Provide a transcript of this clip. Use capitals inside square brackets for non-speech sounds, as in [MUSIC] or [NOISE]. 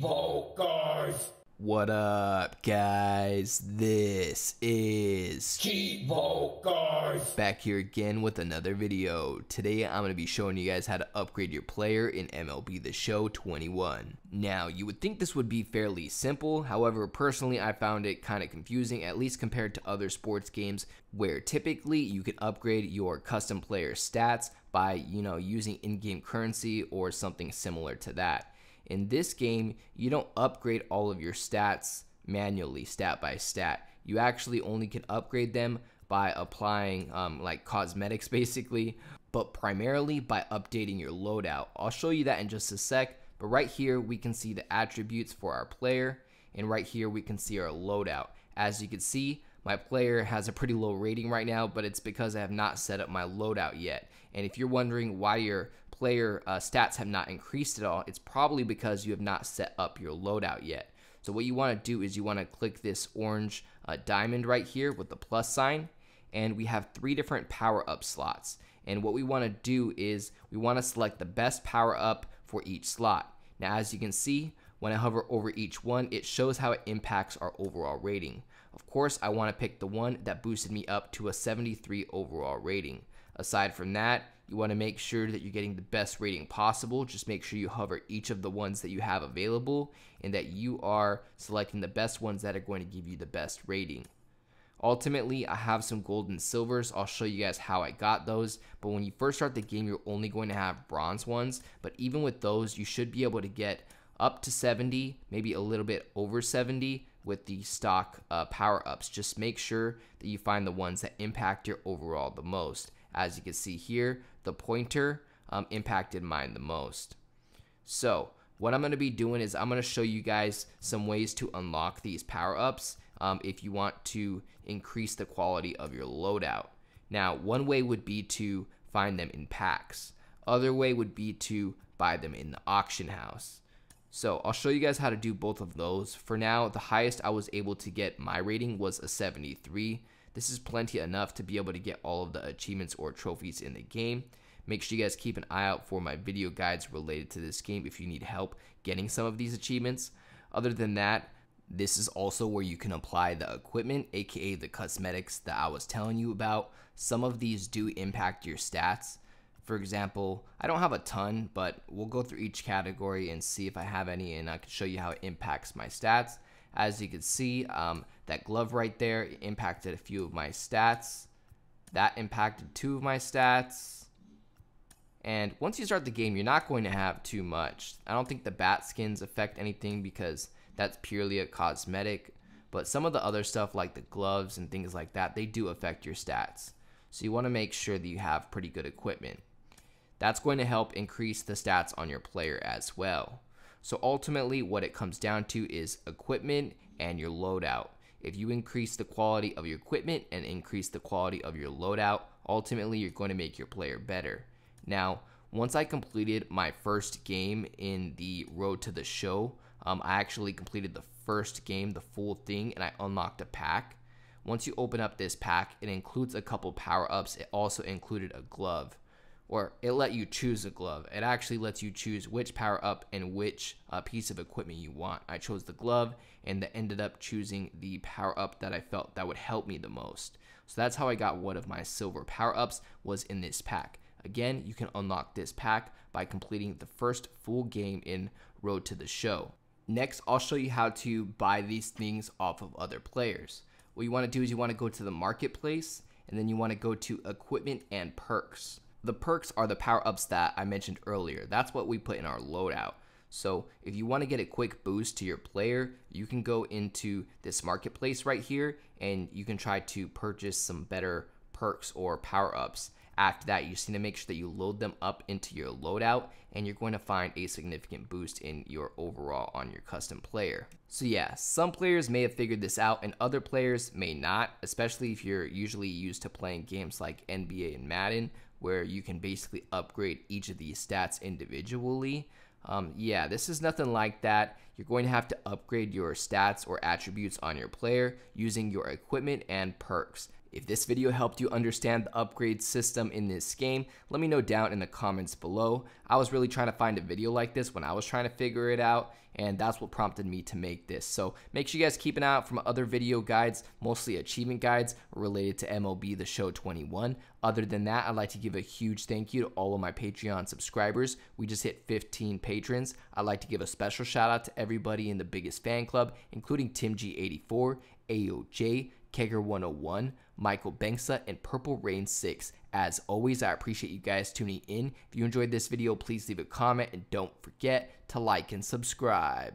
Guys. What up, guys? This is Cheevo Guides. back here again with another video. Today, I'm going to be showing you guys how to upgrade your player in MLB The Show 21. Now, you would think this would be fairly simple. However, personally, I found it kind of confusing, at least compared to other sports games where typically you can upgrade your custom player stats by, you know, using in-game currency or something similar to that. In this game, you don't upgrade all of your stats manually, stat by stat. You actually only can upgrade them by applying um, like cosmetics [LAUGHS] basically, but primarily by updating your loadout. I'll show you that in just a sec, but right here we can see the attributes for our player, and right here we can see our loadout. As you can see, my player has a pretty low rating right now, but it's because I have not set up my loadout yet. And if you're wondering why your player uh, stats have not increased at all, it's probably because you have not set up your loadout yet. So what you want to do is you want to click this orange uh, diamond right here with the plus sign, and we have three different power up slots. And what we want to do is we want to select the best power up for each slot. Now, as you can see, when I hover over each one, it shows how it impacts our overall rating. Of course, I want to pick the one that boosted me up to a 73 overall rating. Aside from that, you want to make sure that you're getting the best rating possible. Just make sure you hover each of the ones that you have available and that you are selecting the best ones that are going to give you the best rating. Ultimately, I have some gold and silvers. I'll show you guys how I got those. But when you first start the game, you're only going to have bronze ones. But even with those, you should be able to get up to 70, maybe a little bit over 70 with the stock uh, power ups. Just make sure that you find the ones that impact your overall the most. As you can see here, the pointer um, impacted mine the most. So what I'm going to be doing is I'm going to show you guys some ways to unlock these power ups um, if you want to increase the quality of your loadout. Now, one way would be to find them in packs. Other way would be to buy them in the auction house. So I'll show you guys how to do both of those. For now, the highest I was able to get my rating was a 73. This is plenty enough to be able to get all of the achievements or trophies in the game. Make sure you guys keep an eye out for my video guides related to this game if you need help getting some of these achievements. Other than that, this is also where you can apply the equipment, aka the cosmetics that I was telling you about. Some of these do impact your stats. For example, I don't have a ton, but we'll go through each category and see if I have any and I can show you how it impacts my stats. As you can see, um, that glove right there impacted a few of my stats. That impacted two of my stats. And once you start the game, you're not going to have too much. I don't think the bat skins affect anything because that's purely a cosmetic. But some of the other stuff like the gloves and things like that, they do affect your stats. So you want to make sure that you have pretty good equipment. That's going to help increase the stats on your player as well. So ultimately, what it comes down to is equipment and your loadout. If you increase the quality of your equipment and increase the quality of your loadout, ultimately you're going to make your player better. Now, once I completed my first game in the Road to the Show, um, I actually completed the first game, the full thing, and I unlocked a pack. Once you open up this pack, it includes a couple power ups. It also included a glove or it let you choose a glove. It actually lets you choose which power up and which uh, piece of equipment you want. I chose the glove and that ended up choosing the power up that I felt that would help me the most. So that's how I got one of my silver power ups was in this pack. Again, you can unlock this pack by completing the first full game in Road to the Show. Next, I'll show you how to buy these things off of other players. What you want to do is you want to go to the marketplace and then you want to go to equipment and perks. The perks are the power ups that I mentioned earlier. That's what we put in our loadout. So if you want to get a quick boost to your player, you can go into this marketplace right here and you can try to purchase some better perks or power ups. After that, you just need to make sure that you load them up into your loadout and you're going to find a significant boost in your overall on your custom player. So yeah, some players may have figured this out and other players may not, especially if you're usually used to playing games like NBA and Madden where you can basically upgrade each of these stats individually. Um, yeah, this is nothing like that. You're going to have to upgrade your stats or attributes on your player using your equipment and perks. If this video helped you understand the upgrade system in this game, let me know down in the comments below. I was really trying to find a video like this when I was trying to figure it out, and that's what prompted me to make this. So make sure you guys keep an eye out from other video guides, mostly achievement guides related to MLB The Show 21. Other than that, I'd like to give a huge thank you to all of my Patreon subscribers. We just hit 15 patrons. I'd like to give a special shout out to everybody in the biggest fan club, including Tim G84, AOJ, Kegger101, Michael Banksa, and Purple Rain 6. As always, I appreciate you guys tuning in. If you enjoyed this video, please leave a comment and don't forget to like and subscribe.